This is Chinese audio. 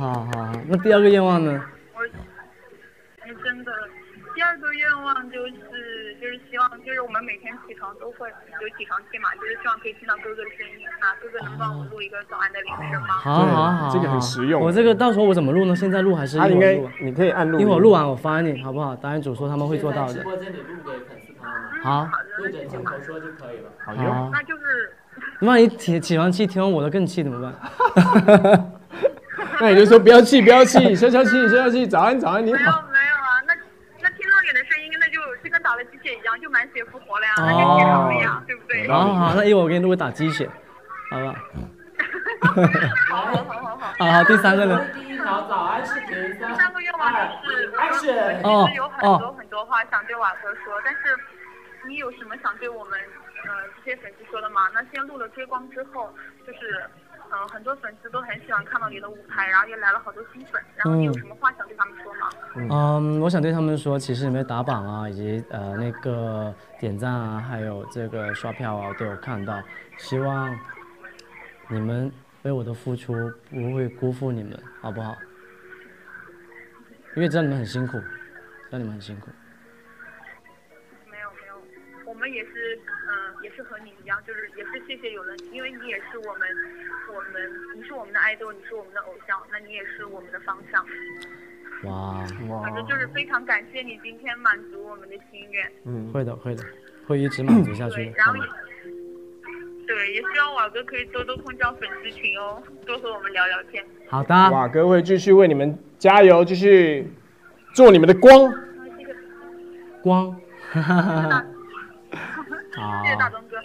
好好好，那第二个愿望呢？我，哎，真的，第二个愿望就是就是希望就是我们每天起床都会有起床气嘛，就是希望可以听到哥哥的声音啊，哥哥能帮我录一个早安的铃声吗？好好好，这个很实用我这个到时候我怎么录呢？现在录还是一他应该会儿录啊？你可以按录，一会儿录完我发给你，好不好？导演组说他们会做到的。直播间里录给粉丝朋友们，好，对着镜头说就可以了。好用。那就是万一起起床气听完我的更气怎么办？那你就说不要气，不要气，消消气，消消气。早安，早安，你没有好。没有啊，那那听到你的声音，那就就跟打了鸡血一样，就满血复活了呀，哦那就接上了呀，对不对？好好好，那一会儿我给你录个打鸡血，好不好？好好好好好。好好，第三个呢？第一条早安视频，第三个愿望就是其实有很多很多话想对瓦哥说，但是你有什么想对我们呃这些粉丝说的吗？那先录了追光之后，就是嗯、呃很多粉丝都很喜欢看到你的舞台，然后也来了好多新粉，然后你有什么话想对他们说吗？嗯，我想对他们说，其实你们打榜啊，以及呃那个点赞啊，还有这个刷票啊，都有看到。希望你们为我的付出不会辜负你们，好不好？因为知道你们很辛苦，知道你们很辛苦。我们也是嗯、也是和你一样，就是也是谢谢有人，因为你也是我们我们你是我们的爱豆，你是我们的偶像，那你也是我们的方向。哇，反正就是非常感谢你今天满足我们的心愿。嗯，会的会的，会一直满足下去对，的。然后也对，也希望瓦哥可以多多空交粉丝群哦，多和我们聊聊天。好的，瓦哥会继续为你们加油，继续做你们的光。光，哈哈哈哈谢谢大东哥。